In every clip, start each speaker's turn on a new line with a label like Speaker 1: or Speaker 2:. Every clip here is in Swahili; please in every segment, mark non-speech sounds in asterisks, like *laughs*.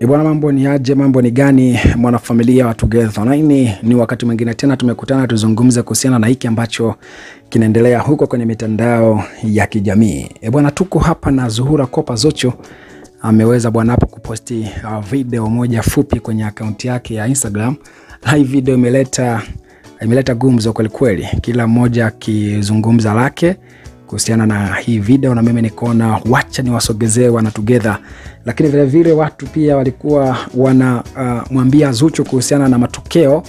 Speaker 1: E bwana, mambo ni aje? Mambo ni gani, mwanafamilia wa Together Online? Ni wakati mwingine tena tumekutana tuzungumze kuhusiana na hiki ambacho kinaendelea huko kwenye mitandao ya kijamii. E bwana, tuko hapa na Zuhura Kopa Zuchu ameweza bwana hapo kuposti uh, video moja fupi kwenye akaunti yake ya Instagram. Hii video imeleta imeleta gumzo kwelikweli, kweli, kila mmoja akizungumza lake kuhusiana na hii video, na mimi nikaona wacha niwasogezee wana Together, lakini vilevile vile watu pia walikuwa wanamwambia uh, Zuchu kuhusiana na matokeo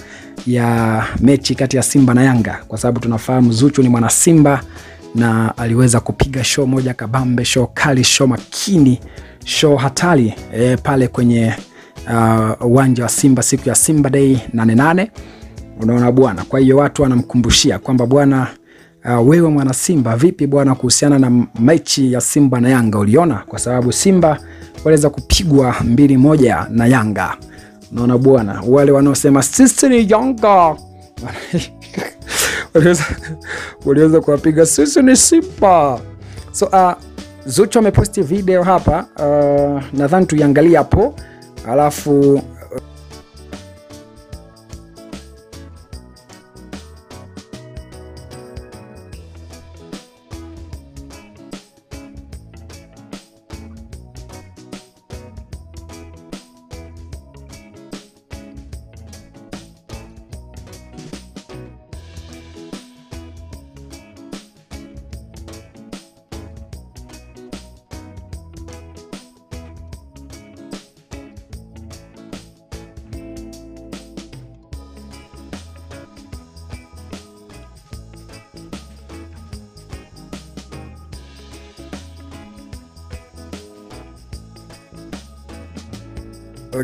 Speaker 1: ya mechi kati ya Simba na Yanga, kwa sababu tunafahamu Zuchu ni mwana Simba na aliweza kupiga show moja kabambe, show kali, show makini, show hatari e, pale kwenye uwanja uh, wa Simba siku ya Simba Day nane nane. Unaona bwana, kwa hiyo watu wanamkumbushia kwamba bwana Uh, wewe mwana Simba vipi bwana, kuhusiana na mechi ya Simba na Yanga uliona? Kwa sababu Simba waliweza kupigwa mbili moja na Yanga. Naona bwana, wale wanaosema sisi ni Yanga *laughs* waliweza kuwapiga sisi ni Simba. So uh, Zuchu ameposti video hapa uh, nadhani tuiangalie hapo alafu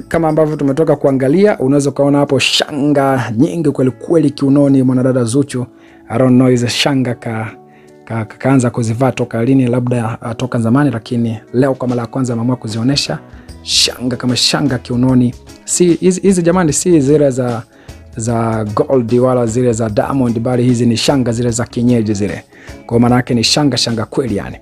Speaker 1: kama ambavyo tumetoka kuangalia, unaweza ukaona hapo shanga nyingi kwelikweli kiunoni mwanadada Zuchu. I don't know hizo shanga ka, kaanza ka, kuzivaa toka lini, labda uh, toka zamani, lakini leo kwa mara ya kwanza ameamua kuzionyesha shanga kama shanga kiunoni. Si hizi jamani, si zile za za gold wala zile za diamond, bali hizi ni shanga zile za kienyeji zile, kwa maana yake ni shanga shanga kweli yani.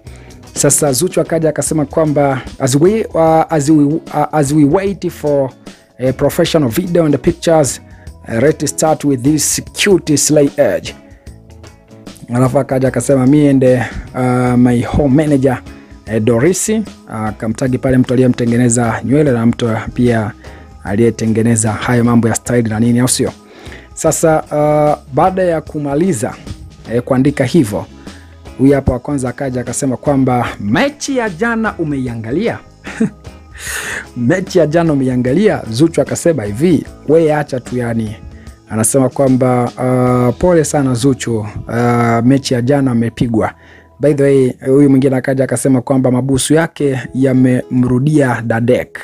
Speaker 1: Sasa Zuchu akaja akasema kwamba as we, uh, as we, uh, as we wait for a professional video and the pictures uh, let's start with this cute slay edge. Alafu akaja akasema me and uh, my home manager uh, Dorisi akamtagi uh, pale mtu aliyemtengeneza nywele na mtu pia aliyetengeneza hayo mambo ya style na nini, au sio? Sasa uh, baada ya kumaliza uh, kuandika hivyo huyu hapa wa kwanza akaja akasema kwamba mechi ya jana umeiangalia? *laughs* mechi ya jana umeiangalia? Zuchu akasema hivi, we acha tu yani. Anasema kwamba uh, pole sana Zuchu, uh, mechi ya jana amepigwa. By the way, huyu mwingine akaja akasema kwamba mabusu yake yamemrudia Dadek.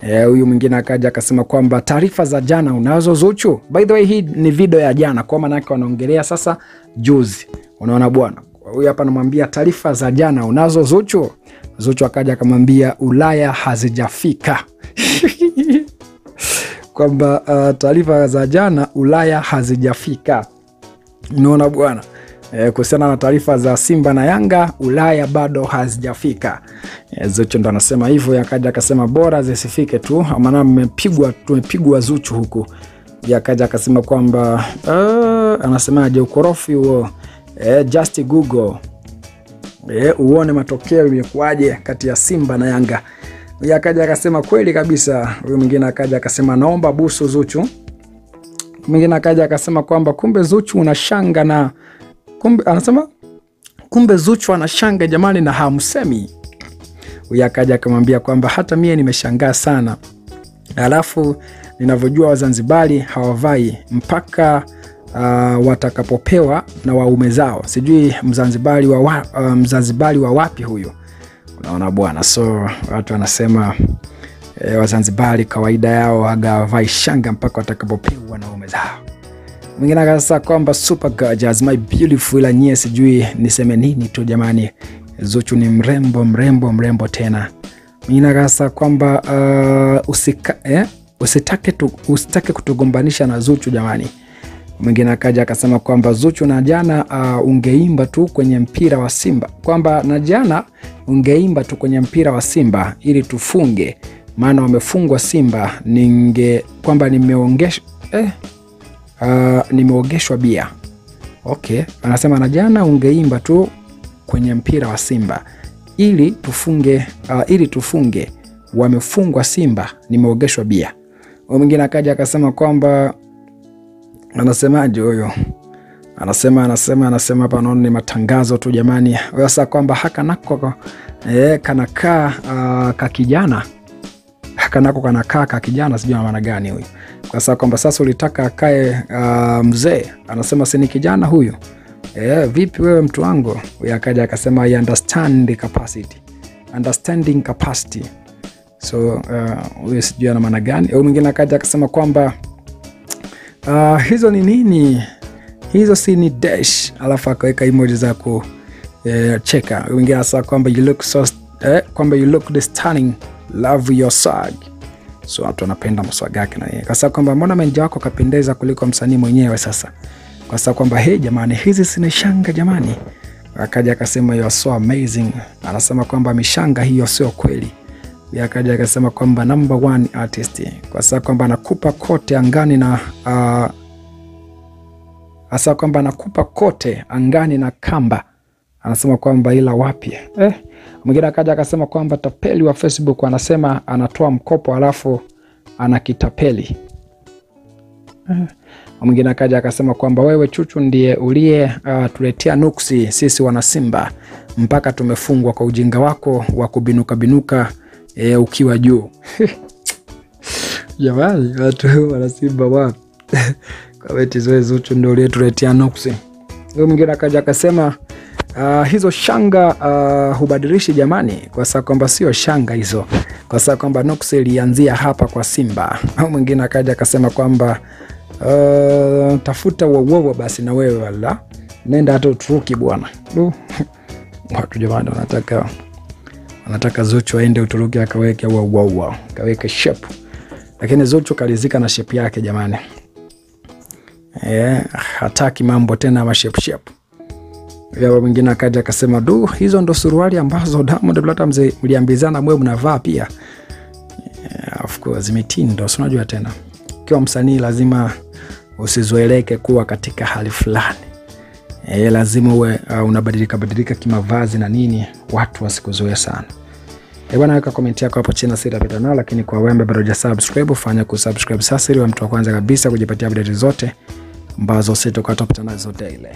Speaker 1: Huyu e, mwingine akaja akasema kwamba taarifa za jana unazo Zuchu? By the way, hii ni video ya jana, kwa maana yake wanaongelea sasa juzi. Unaona bwana huyu hapa anamwambia taarifa za jana unazo Zuchu? Zuchu akaja akamwambia Ulaya hazijafika *laughs* kwamba uh, taarifa za jana Ulaya hazijafika. Unaona bwana e, kuhusiana na taarifa za Simba na Yanga Ulaya bado hazijafika. E, Zuchu ndo anasema hivyo, akaja akasema bora zisifike tu, maana mmepigwa, tumepigwa Zuchu huku. Akaja akasema kwamba uh, anasemaje ukorofi huo E, just Google eh, uone matokeo imekuaje kati ya Simba na Yanga. Huyu akaja akasema kweli kabisa. Huyu mwingine akaja akasema naomba busu Zuchu. Mwingine akaja akasema kwamba kumbe Zuchu una shanga na kumbe, anasema kumbe Zuchu ana shanga jamani, na hamsemi. Huyu akaja akamwambia kwamba hata mie nimeshangaa sana, alafu ninavyojua Wazanzibari hawavai mpaka Uh, watakapopewa na waume zao. Sijui mzanzibari wa, wa, uh, mzanzibari wa wapi huyu, unaona bwana. So watu wanasema eh, Wazanzibari kawaida yao hagawavai shanga mpaka watakapopewa na waume zao. Mwingine akasema kwamba my beautiful, ila nyie sijui niseme nini tu jamani, Zuchu ni mrembo mrembo mrembo tena. Mwingine akasema kwamba uh, usika, eh, usitake, tu, usitake kutugombanisha na Zuchu jamani mwingine akaja akasema kwamba Zuchu na jana uh, ungeimba tu kwenye mpira wa Simba, kwamba na jana ungeimba tu kwenye mpira wa Simba ili tufunge, maana wamefungwa Simba, ninge kwamba nimeongesha eh, uh, nimeogeshwa bia. Okay, anasema na jana ungeimba tu kwenye mpira wa Simba ili tufunge, uh, ili tufunge wamefungwa Simba, nimeogeshwa bia. Mwingine akaja akasema kwamba anasemaje huyo? Anasema anasema anasema hapa naona ni matangazo tu jamani. Sasa kwamba haka nako eh, kanakaa uh, ka kijana. Haka nako kanakaa ka kijana, sijui na maana gani huyu, kwa sababu kwamba sasa ulitaka akae uh, mzee, anasema si ni kijana huyu. Eh, vipi wewe mtu wangu? Akaja akasema I understand the capacity, understanding capacity. So huyu uh, sijui ana maana gani. Au mwingine akaja akasema kwamba uh, hizo ni nini hizo si ni dash, alafu akaweka emoji za kucheka. Eh, wengine hasa kwamba you look so eh, kwamba you look the stunning love your swag. So watu wanapenda maswag yake na yeye, kasa kwamba mbona menja wako kapendeza kuliko msanii mwenyewe. Sasa kasa kwamba hey, jamani hizi sina shanga jamani. Akaja akasema you are so amazing, anasema kwamba mishanga hiyo sio kweli. Akaja akasema kwamba number one artist, kwa sababu kwamba anakupa kote angani na uh, hasa kwamba anakupa kote angani na kamba, anasema kwamba ila wapi eh. Mwingine akaja akasema kwamba tapeli wa Facebook anasema anatoa mkopo alafu anakitapeli eh. Mwingine akaja akasema kwamba wewe Chuchu ndiye uliye uh, tuletea nuksi sisi wanasimba mpaka tumefungwa kwa ujinga wako wa kubinuka binuka eh, ukiwa juu *laughs* jamani, watu wanasimba wapi? *laughs* Kabeti zoe Zuchu ndio uliyetuletea nuksi. Huyo mwingine akaja akasema uh, hizo shanga uh, hubadilishi jamani, kwa sababu kwamba sio shanga hizo, kwa sababu kwamba nuksi ilianzia hapa kwa Simba. Huyu mwingine akaja akasema kwamba uh, tafuta wowowo basi na wewe wala nenda hata Uturuki bwana. *laughs* Watu jamani, wanataka wanataka Zuchu aende Uturuki akaweke wowowo akaweke shape, lakini Zuchu kalizika na shape yake jamani. Yeah, hataki mambo tena ma shape shape. mashepshep. Mwingine akaja akasema du, hizo ndo suruali ambazo Diamond Platnumz mliambizana mwe mnavaa pia. Yeah, of course mitindo, si unajua tena, ukiwa msanii lazima usizoeleke kuwa katika hali fulani. Eh, lazima uwe uh, unabadilika badilika kimavazi na nini, watu wasikuzoea sana. Bwana, weka komenti yako hapo chini sitapita nao, lakini kwa wembe bado hujasubscribe, fanya kusubscribe sasa ili mtu wa kwanza kabisa kujipatia update zote ambazo sitakuwa tupita nazo daily.